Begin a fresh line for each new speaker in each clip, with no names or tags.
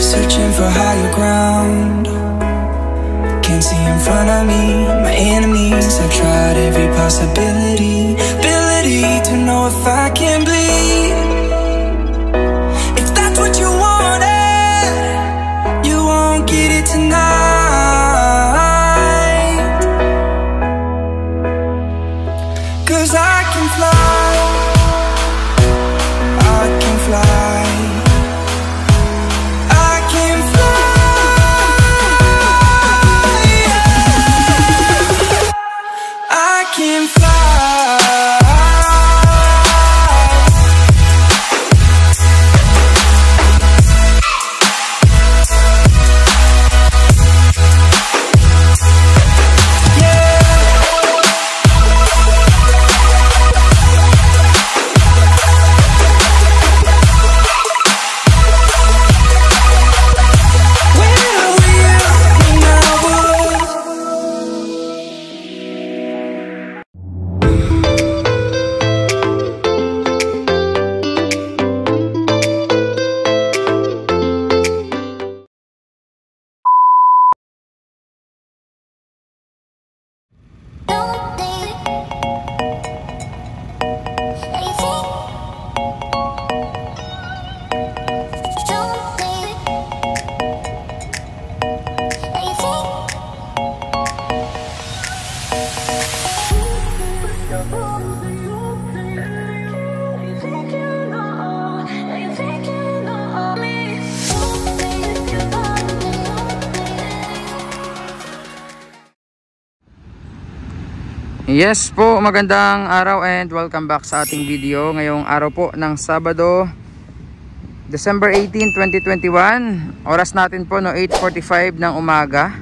searching for higher ground. Can't see in front of me, my enemies. I've tried every possibility,
Yes po, magandang araw and welcome back sa ating video. Ngayong araw po ng Sabado, December 18, 2021. Oras natin po no 8.45 ng umaga.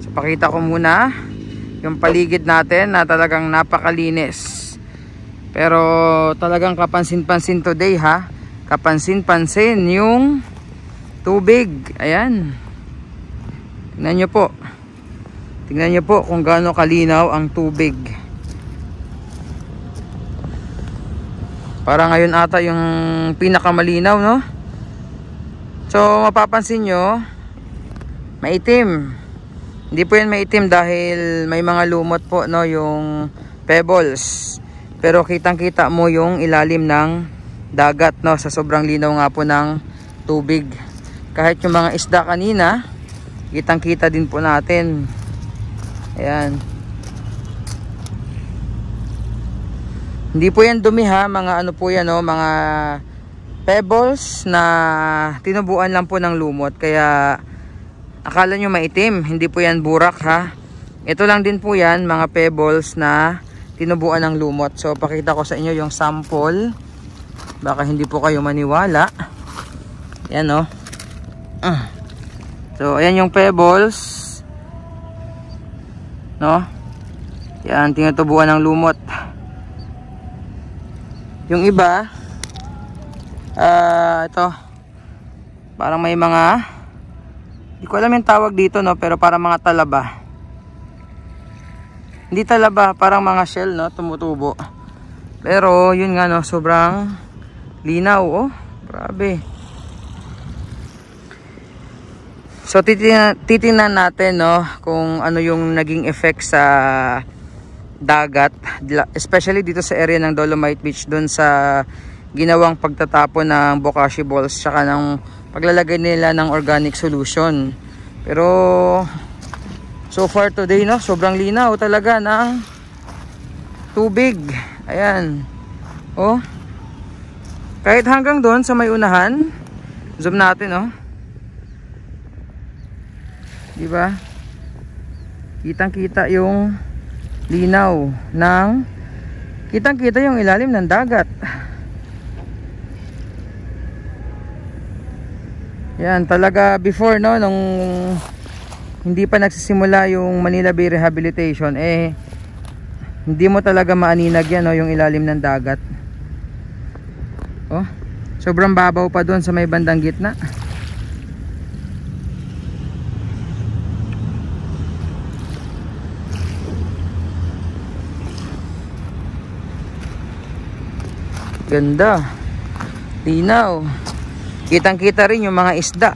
So pakita ko muna yung paligid natin na talagang napakalinis. Pero talagang kapansin-pansin today ha. Kapansin-pansin yung tubig. Ayan. Tingnan nyo po. Tingnan niyo po kung gaano kalinaw ang tubig. Para ngayon ata yung pinakamalinaw, no? So, mapapansin nyo, maitim. Hindi po yan maitim dahil may mga lumot po, no? Yung pebbles. Pero kitang-kita mo yung ilalim ng dagat, no? Sa sobrang linaw nga po ng tubig. Kahit yung mga isda kanina, kitang-kita din po natin. Ayan. Hindi po yan dumi ha, mga ano po yan, no? mga pebbles na tinubuan lang po ng lumot. Kaya akala nyo maitim, hindi po yan burak ha. Ito lang din po yan, mga pebbles na tinubuan ng lumot. So pakita ko sa inyo yung sample. Baka hindi po kayo maniwala. Yan no. Ah. So ayan yung pebbles no? Yan tinutubuan ng lumot. Yung iba ah ito. Parang may mga hindi ko alam yung tawag dito no? Pero parang mga talaba. Hindi talaba parang mga shell no? Tumutubo. Pero yun nga no? Sobrang linaw oh. Grabe So titingnan, titingnan natin no kung ano yung naging effect sa dagat especially dito sa area ng Dolomite Beach doon sa ginawang pagtatapon ng bokashi balls tsaka ng paglalagay nila ng organic solution. Pero so far today no sobrang linaw talaga ng tubig. Ayan. Oh. Kahit hanggang doon sa may unahan, zoom natin oh. Di ba? Kitang-kita yung linaw ng kitang-kita yung ilalim ng dagat. Yan, talaga before no nung hindi pa nagsisimula yung Manila Bay Rehabilitation eh hindi mo talaga maaninag yan no, yung ilalim ng dagat. Oh, sobrang babaw pa doon sa may bandang gitna. Ganda. Linaw. Kitang kita rin yung mga isda.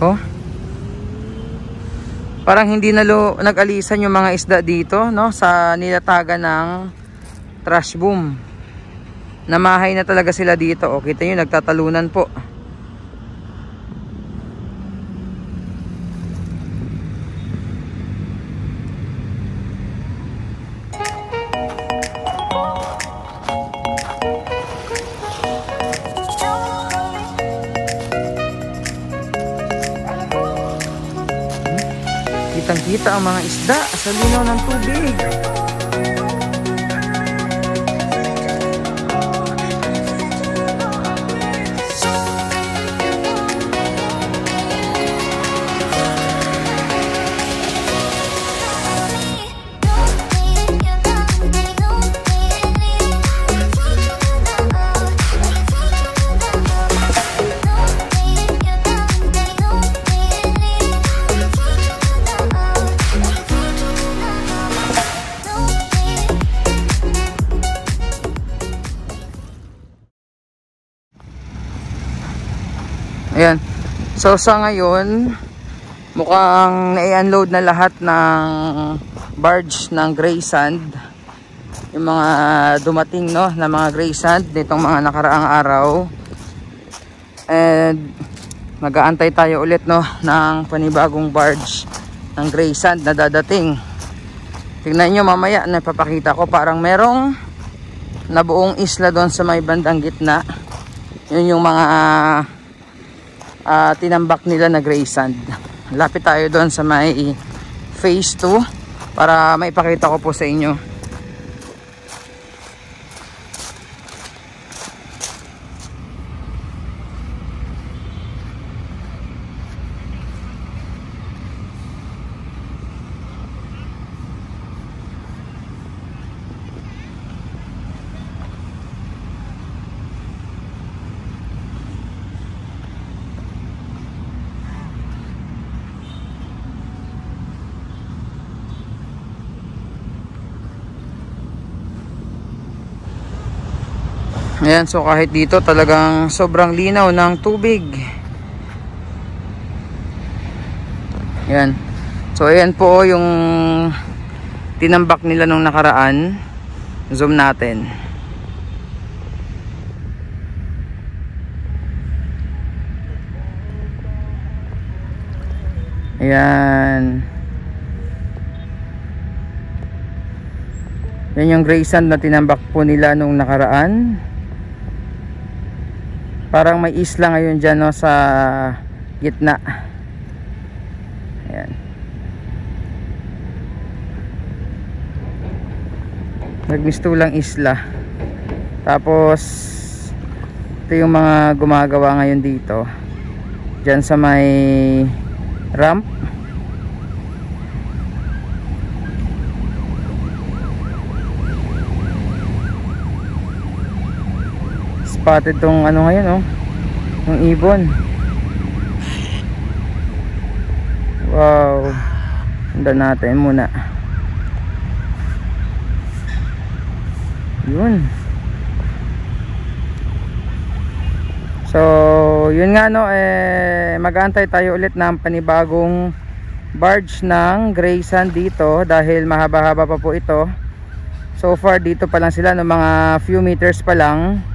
Oh. Parang hindi na nag-alisan yung mga isda dito, no? Sa nilatagan ng trash boom. Namahay na talaga sila dito. O, kita nyo, nagtatalunan po. Kitang kita ang mga isda sa linaw ng tubig. Ayan. So sa ngayon, mukhang na-unload na lahat ng barge ng gray sand. Yung mga dumating no, na mga gray sand nitong mga nakaraang araw. And mag-aantay tayo ulit no ng panibagong barge ng gray sand na dadating. Tingnan nyo mamaya na papakita ko parang merong nabuong isla doon sa may bandang gitna. Yun yung mga uh, tinambak nila na gray sand. Lapit tayo doon sa may phase 2 para maipakita ko po sa inyo. Ayan, so kahit dito talagang sobrang linaw ng tubig. Ayan. So ayan po yung tinambak nila nung nakaraan. Zoom natin. Ayan. Yan yung gray sand na tinambak po nila nung nakaraan parang may isla ngayon dyan no, sa gitna. Ayan. Nagmistulang isla. Tapos ito yung mga gumagawa ngayon dito. Dyan sa may ramp spotted tong ano ngayon oh. Yung ibon. Wow. Handa natin muna. Yun. So yun nga no eh mag-aantay tayo ulit ng panibagong barge ng gray sand dito dahil mahaba-haba pa po ito. So far dito pa lang sila no mga few meters pa lang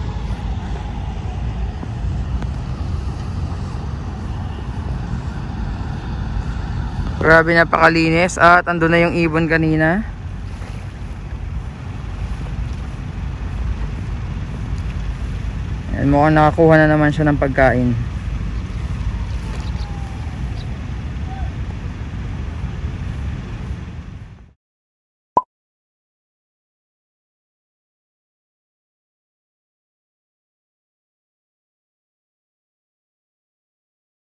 Grabe napakalinis at ando na yung ibon kanina. Ayan, mukhang nakakuha na naman siya ng pagkain.